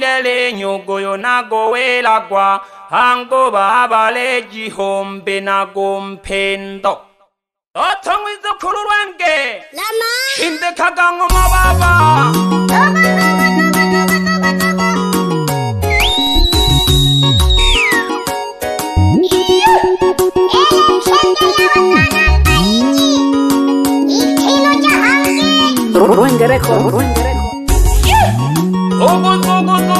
lile nyuguyu nagowela gwa hanguba abale gihumbi nagu mpindo othongwizo khulu lwange hindekhakango mababa Ruenge record, ruenge record. Dokuz dokuz dokuz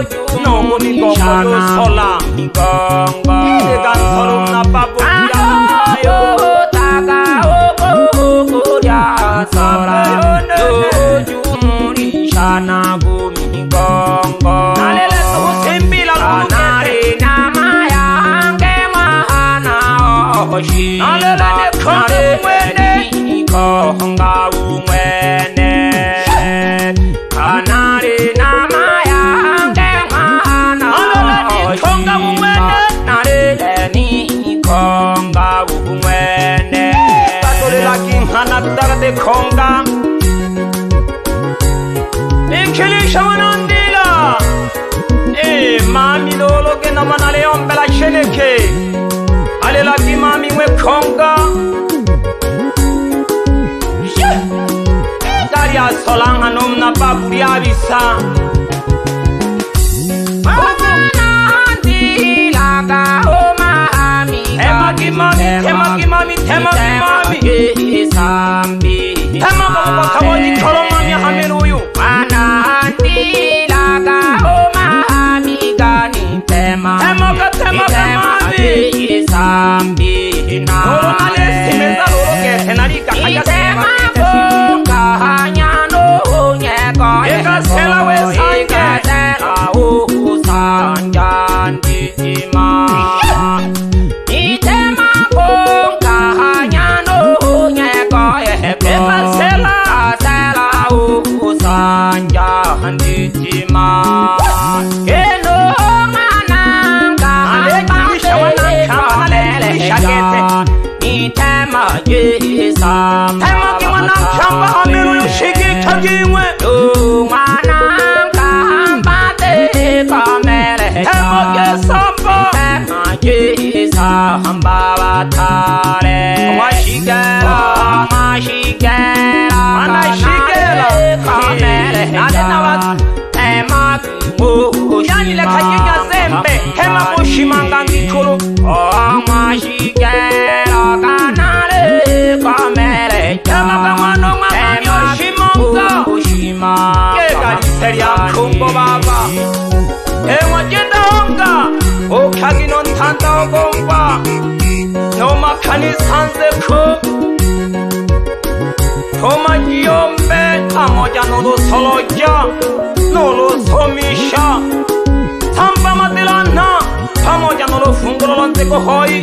No money go for no sola Gong gong They got sorum na babu Yo taka o o o ya Sola Yo muri Shana gumi gong gong Nalele so simbila na maya yange mahana oshi Nalele ne kumwene Gong gong khonka ikhilisha wanandila e eh, mami lolo ke namanaleyombela sheleke alelaki mami mwe khonka ntali asolanga nomna pakuliabisa Temaki mami, temaki mami, temaki mami 담비 담아먹어 가만히 걸어 itema Yesu Tema kimwana mshamba amiru yushiki chajiwe Umwana mkamba teko mele Tema Yesu Tema Yesu Mbaba tare Mwashigera Mwashigera Anashigera Kamele Nadenawa Tema kumu Yanile kajinya zembe Tema mushimanga ngichuru Oh Mwashigera engotyendaonga okhakinonthanda okongwa nomakhanisanzekho thomanyiyombeta motya nolusolotya nolusomisha thampamatilana phamotya nolufungulo lwanzikohoyi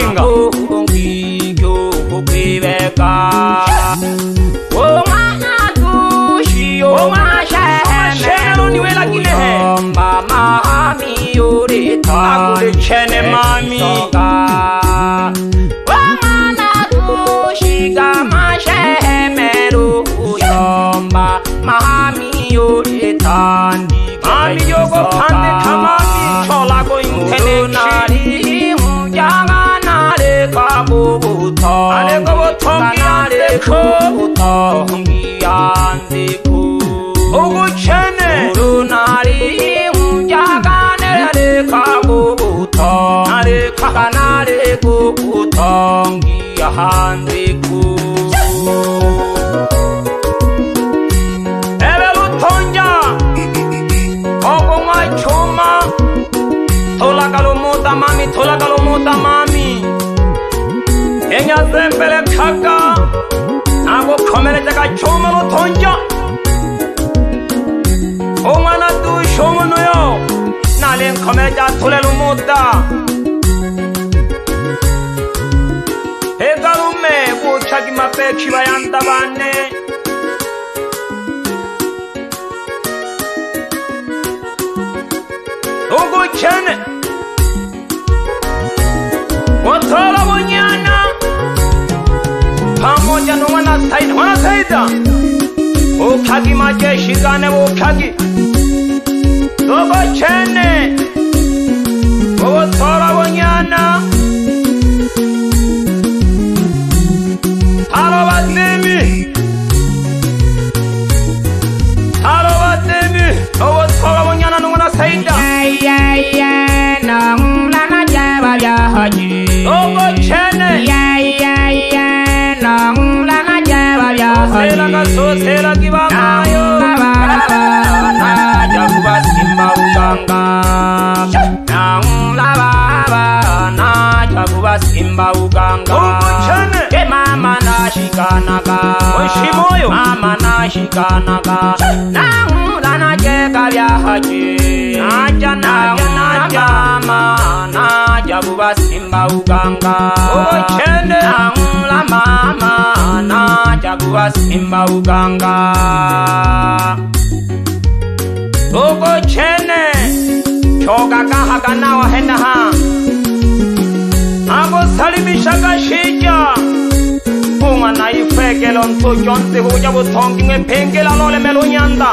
Venga. re ka go go tong are ka na re go go tong gi han de ku Ebe lu tonja Ogo ma choma Thola kalo mota mami thola kalo mota mami Kenya sempele khaka Nago khomele chaka choma lu tonja Omana le nkgome tša tsholelo mota e ka rome botšha ke mapetši ba yanta bane okotšhene gotlhola bonyana phamotjanongwana sain gona saita botlhaki matešikane botlhaki Dobo chene Bobo tola bonyana nahulanajeka vyahaji naja naunaama naja kuvasimba uganga ochene nahula mama naja kuvasimba uganga ukuchene chokakahakanawahenaha akusalimishaka shija nga na ifekela ntsotyonse vuya vuthongi n'we phengela lolemelo nyandla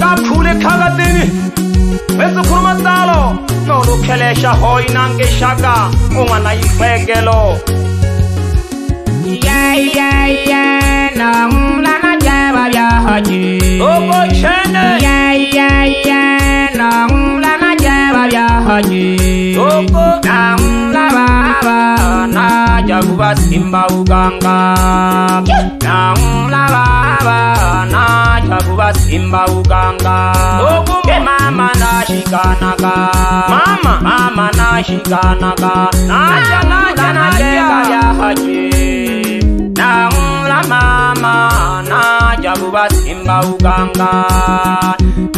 ka khule khakatini vesikhulu matsalo nolukhelexa hoyi na ngexaka u nga na ifekelo okoxhene simba uganga namulavava nacha kuva simba uganga mama nashikanaka mama mama nashikanaka nayanaanakenga yahaje namula mama nacha kuva simba uganga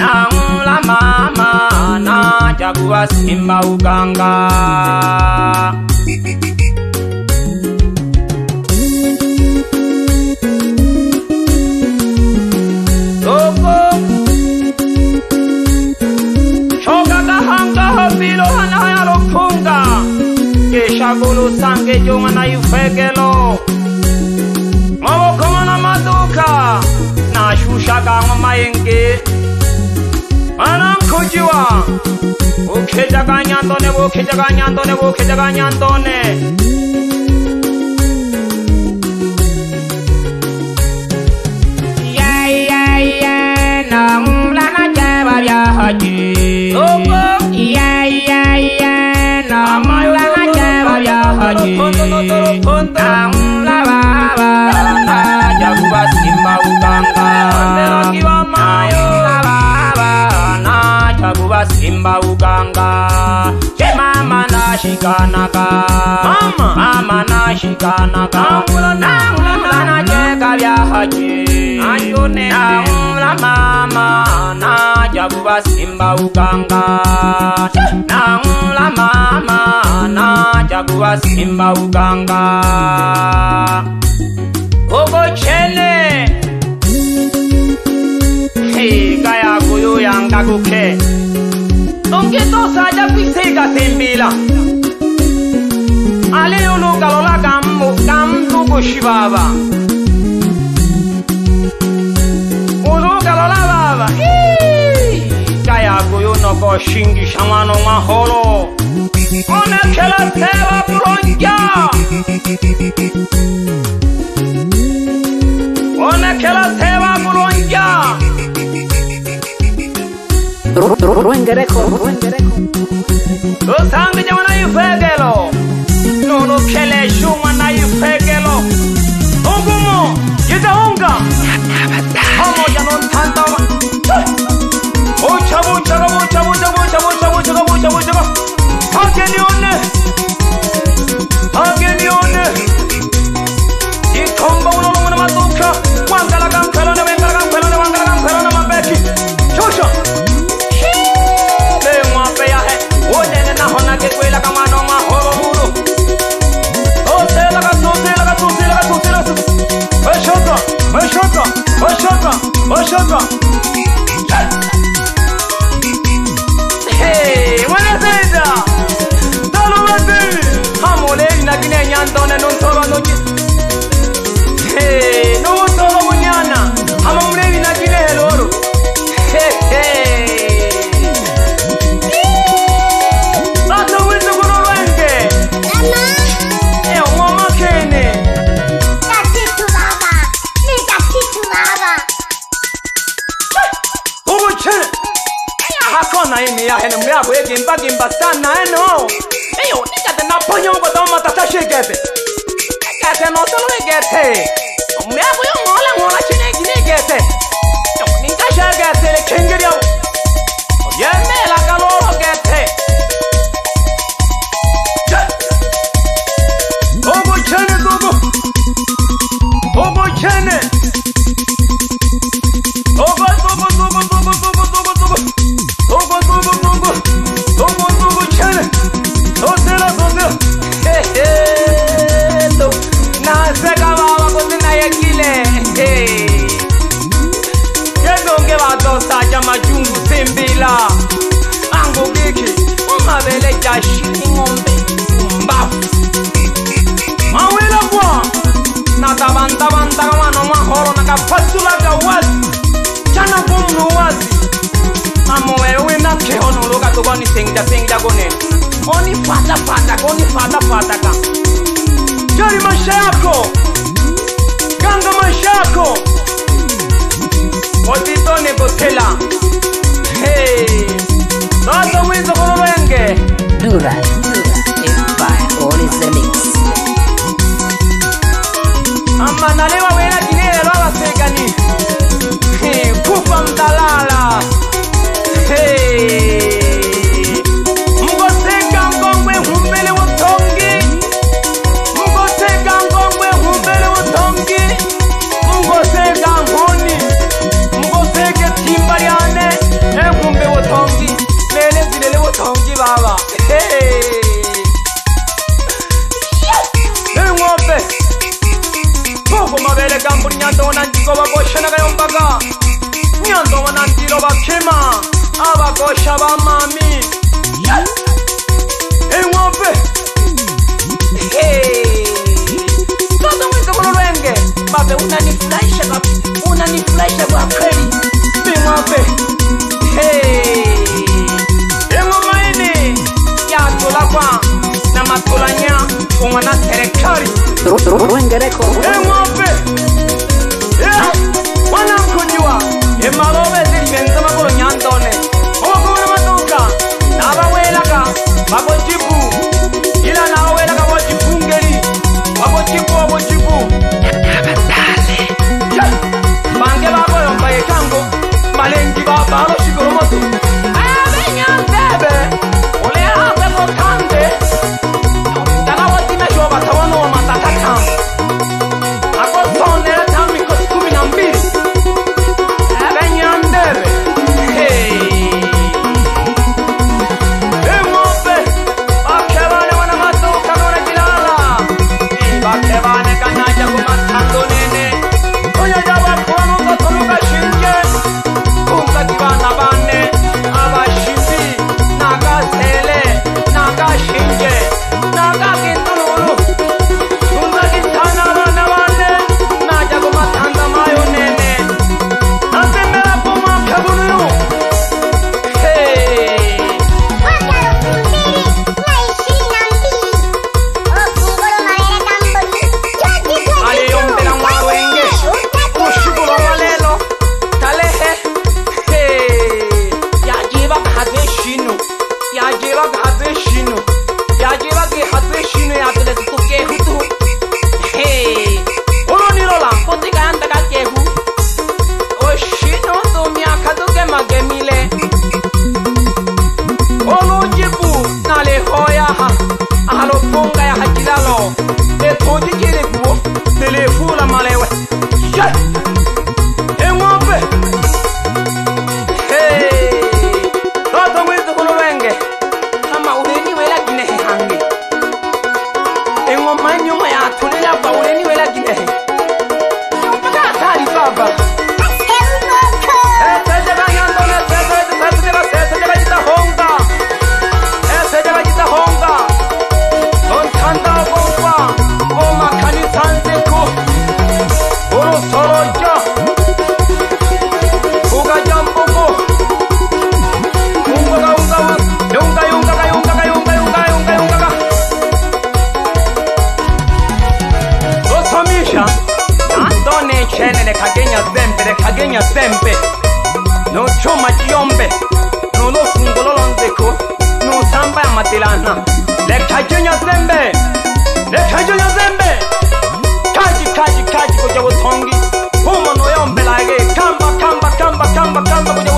namula mama nacha kuva simba uganga Beep, beep, beep. kakulu sange jonga na ifekelo ngobukhongo na maduka nashusha kangwe mayenge mana mkhujiwa ukhetha kanyandone ukhetha kanyandone ukhetha kanyandone nashikanaka mama nashikanaka nangulananajeka vyahaji nangula mama najakuva simba ukanga nangula mama najakuva simba ukanga okochene hika yakuyo yangakuke ongetosa jakwisika sembila aliulu galola gammu gamtu goshi baba ulu galola baba kaya goyo noko shingi shamano maholo ona kela teba bulonja ona kela teba bulonja Ruengere ko, ruengere ko. Lo sangue jamana yufegelo. Okay, let's kele juman singda singda gonen oni fala fala goni fala fala ka jari maisha yako ganga maisha yako oditone gothela hey nazo mwizo kolorenge dura dura empire all is the mix amma nalewa wela kinela lala sekani hey kufa mdalala hey Greco.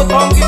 utangira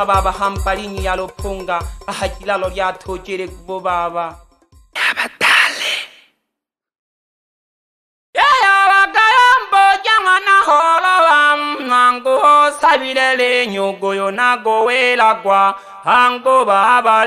leka baba hamba linya lophunga aha kilalo lyathocele kubo baba nabatale yeyabakalambo jang'ana holowa hangu osabile lenyuguyo nagowelagwa hangu baba